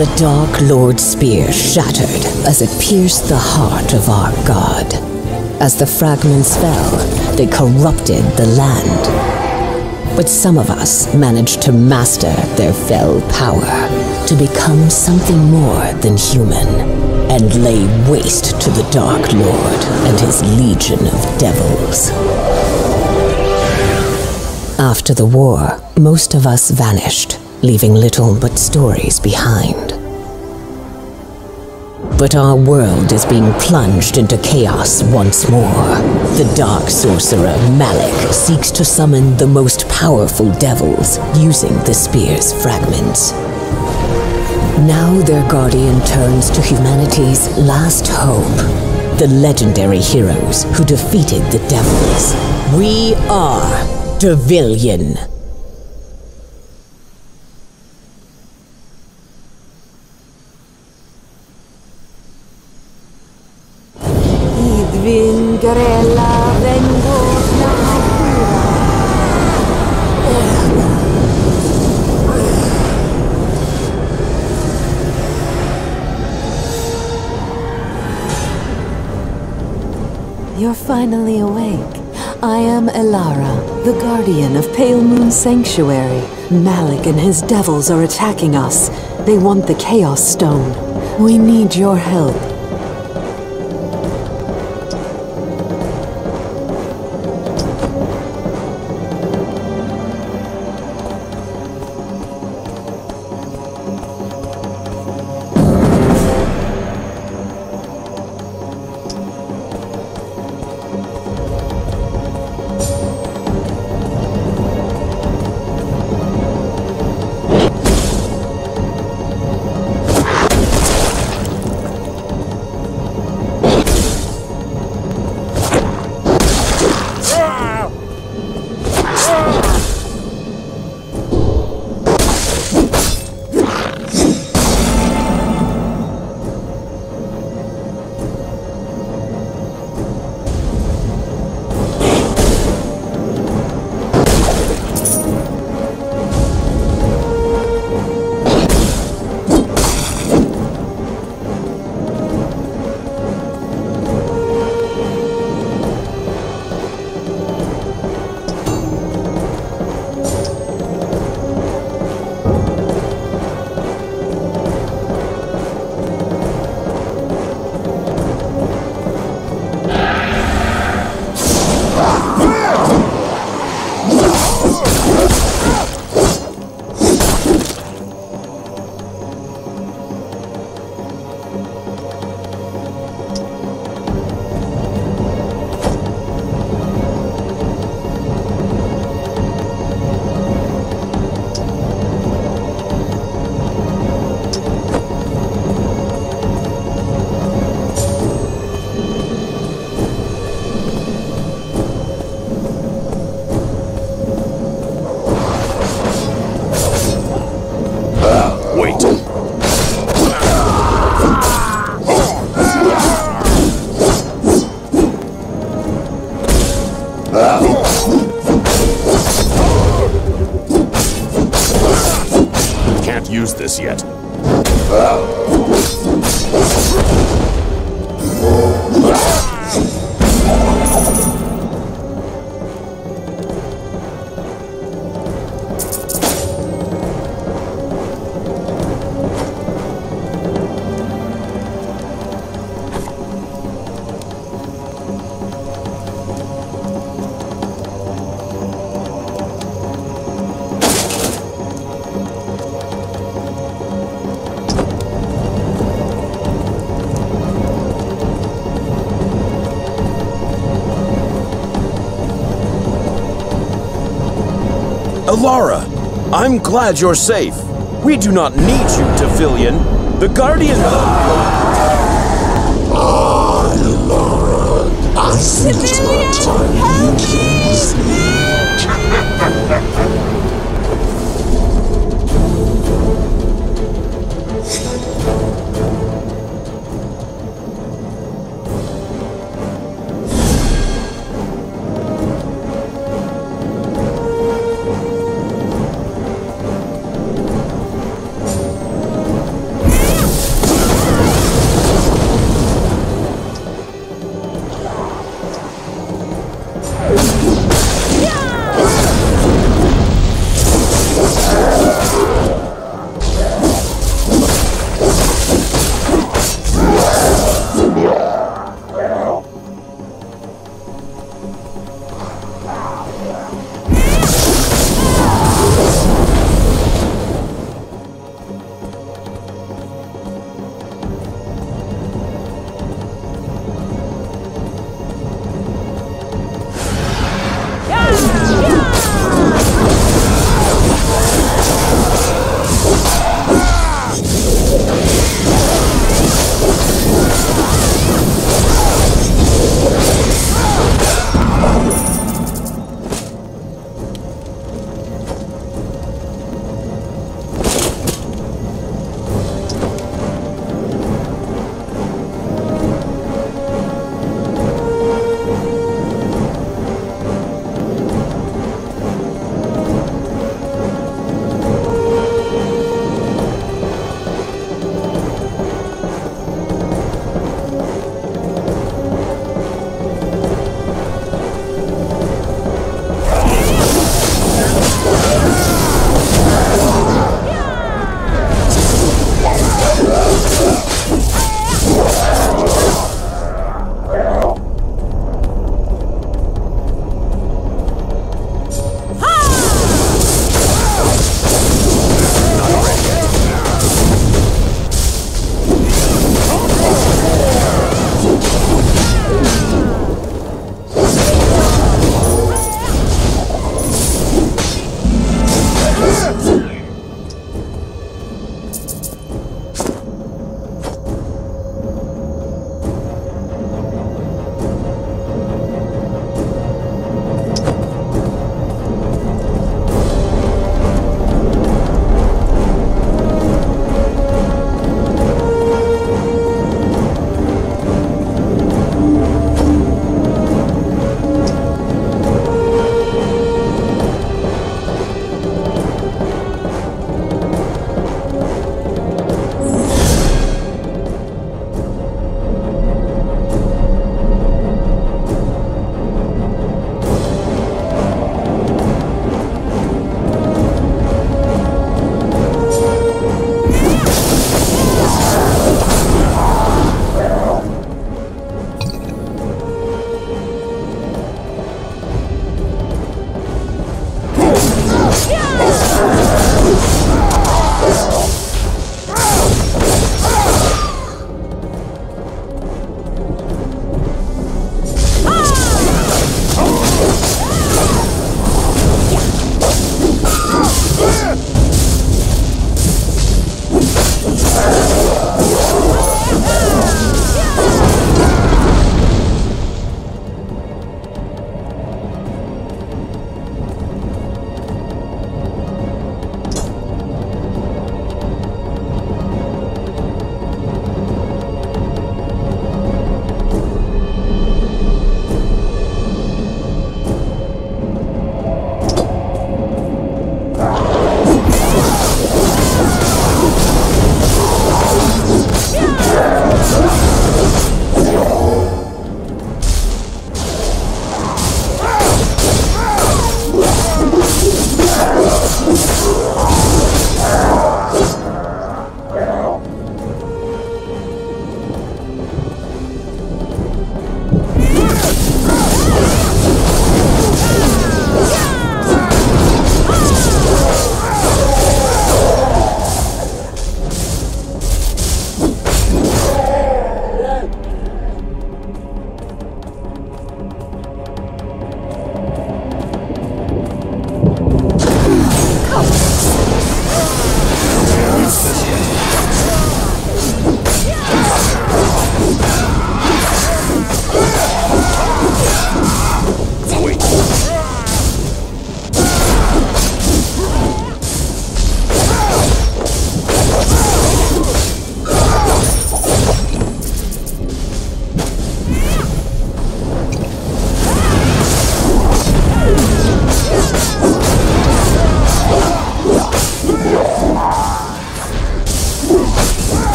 The Dark Lord's spear shattered as it pierced the heart of our god. As the fragments fell, they corrupted the land. But some of us managed to master their fell power, to become something more than human, and lay waste to the Dark Lord and his legion of devils. After the war, most of us vanished, leaving little but stories behind. But our world is being plunged into chaos once more. The dark sorcerer Malik seeks to summon the most powerful devils using the spear's fragments. Now their guardian turns to humanity's last hope. The legendary heroes who defeated the devils. We are Devilian. The guardian of Pale Moon Sanctuary. Malik and his devils are attacking us. They want the Chaos Stone. We need your help. Can't use this yet. Alara, I'm glad you're safe. We do not need you, Devilian. The Guardian... I think it's about time you came with me.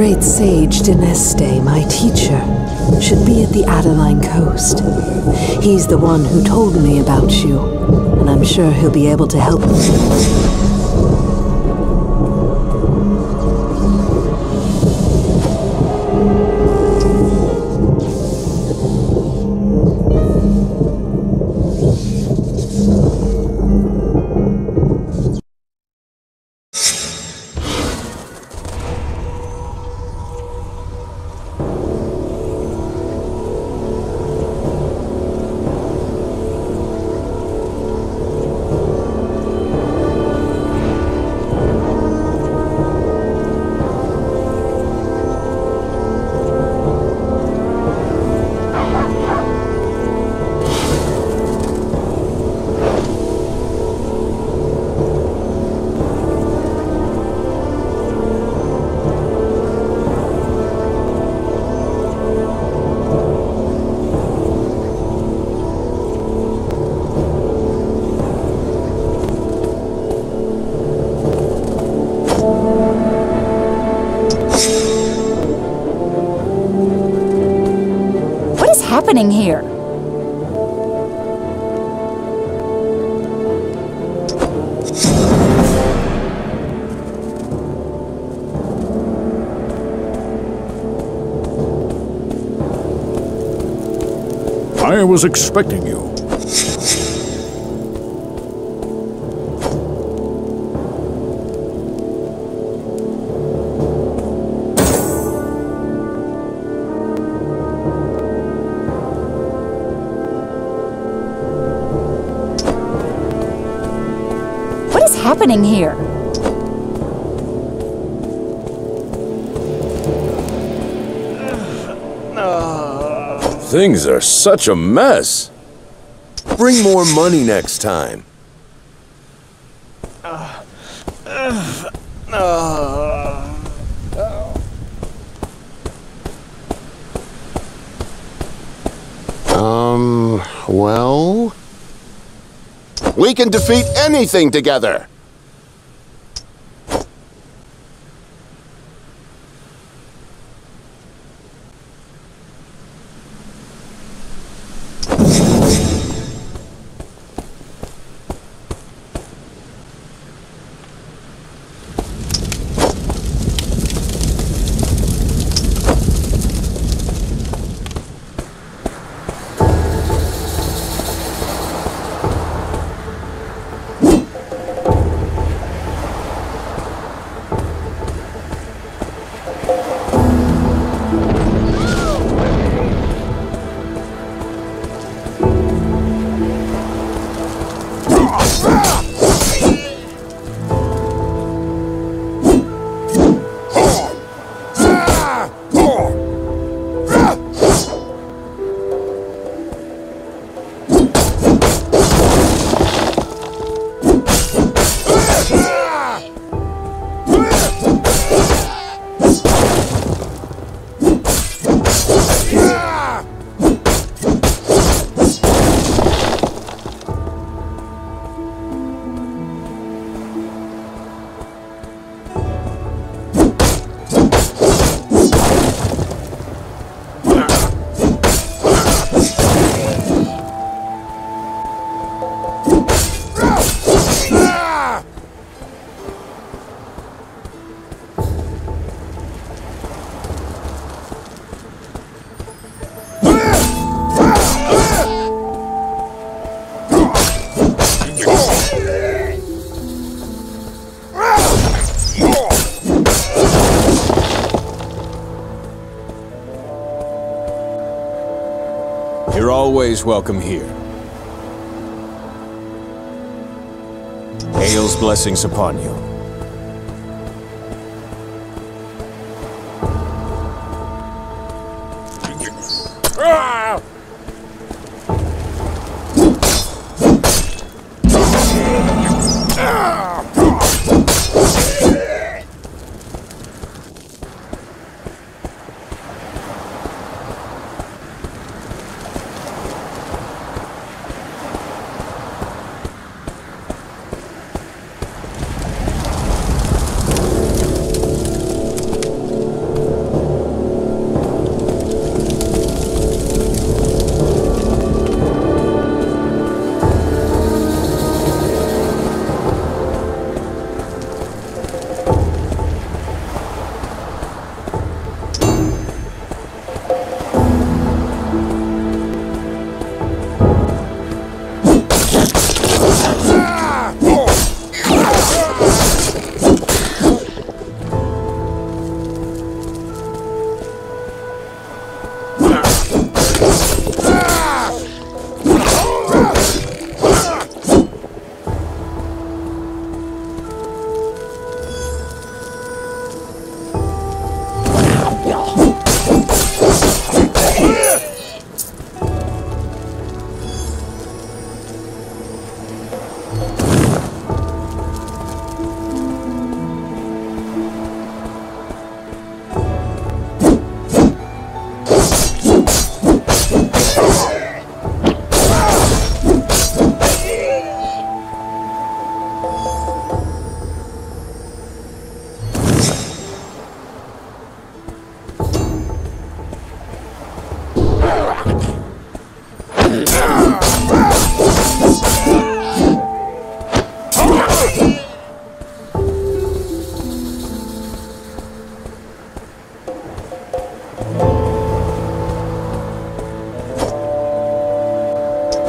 great sage Dineste, my teacher, should be at the Adeline coast. He's the one who told me about you, and I'm sure he'll be able to help. Happening here? I was expecting you. Happening here? Things are such a mess. Bring more money next time. Defeat anything together! Always welcome here. Hale's blessings upon you.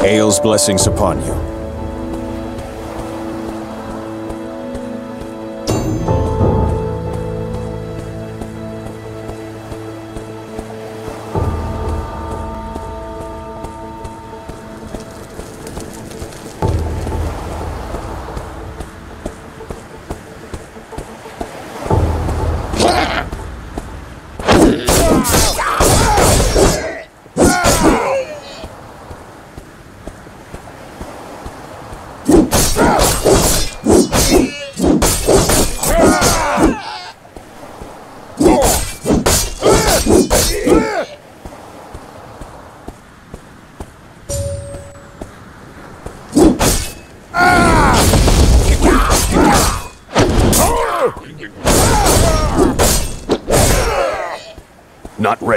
Ail's blessings upon you.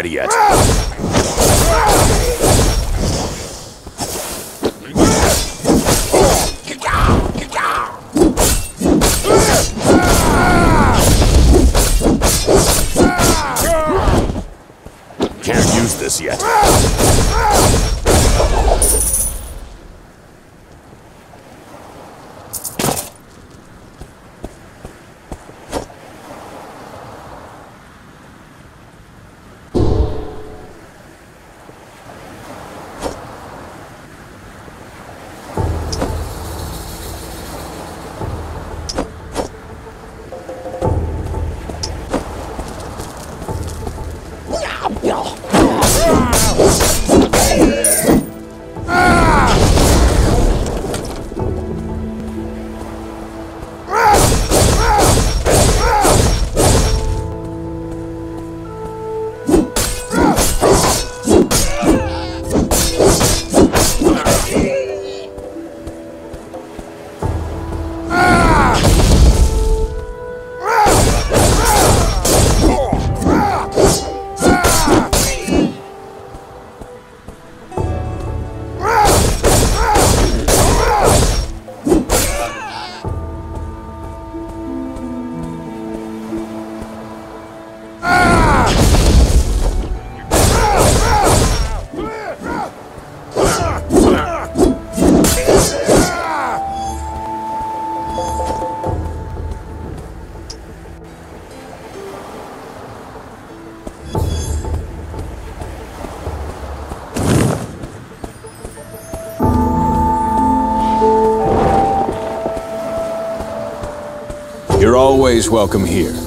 Ready yet. Always welcome here.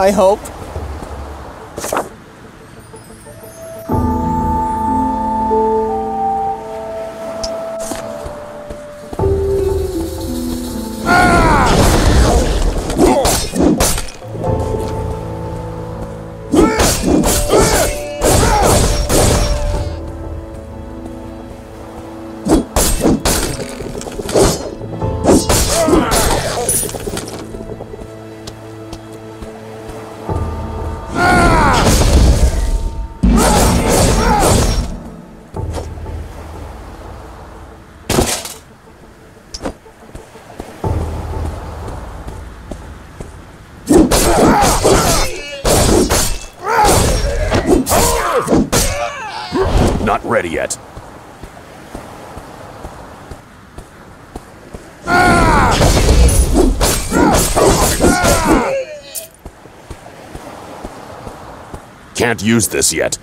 I hope. Yet. Can't use this yet.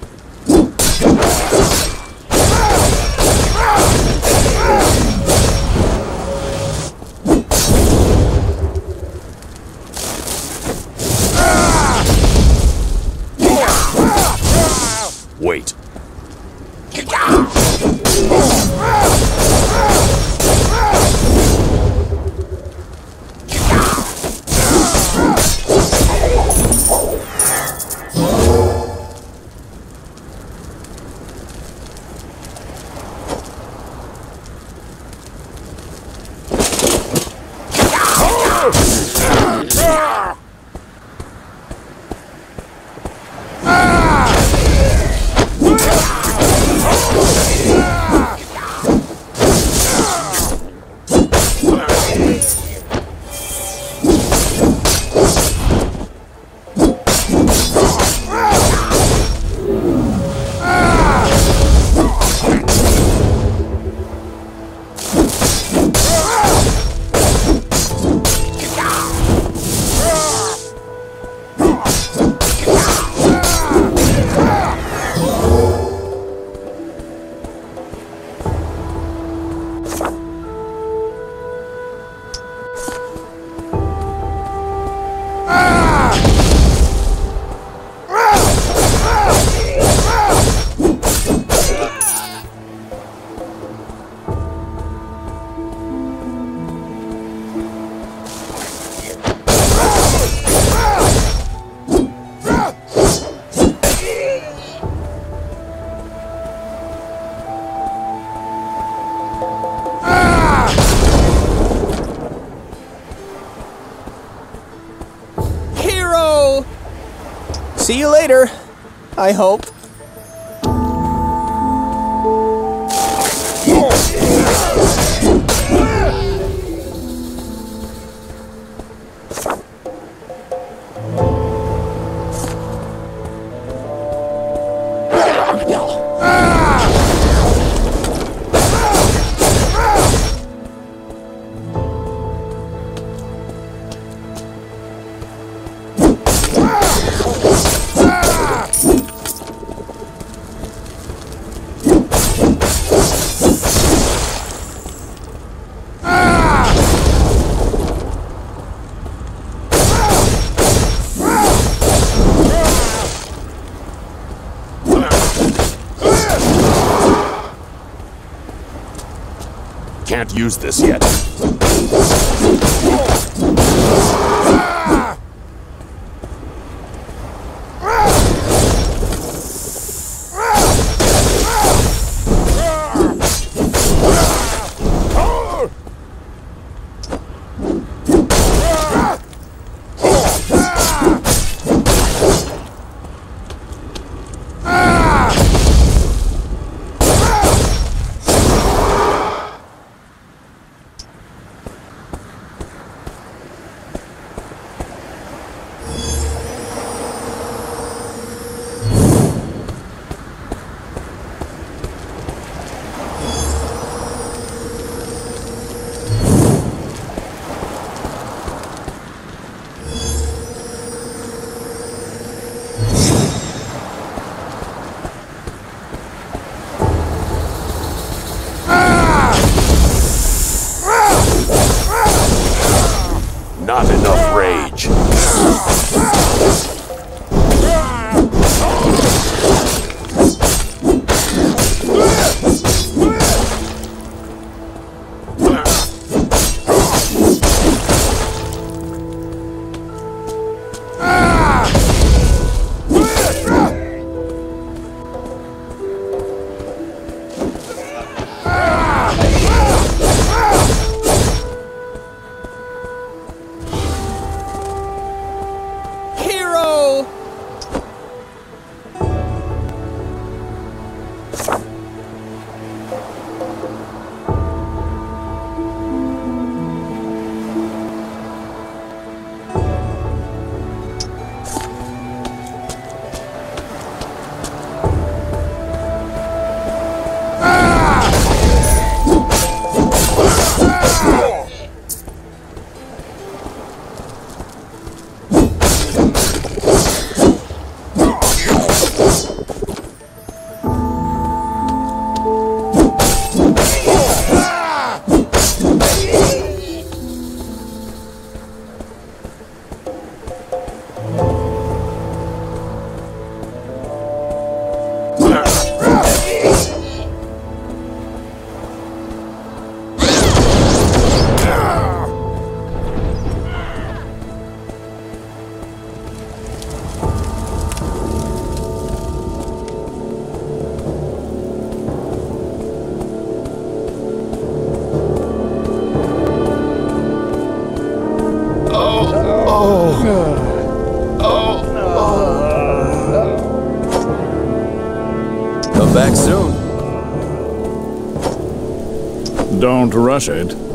See you later. I hope. Use this yet. schön.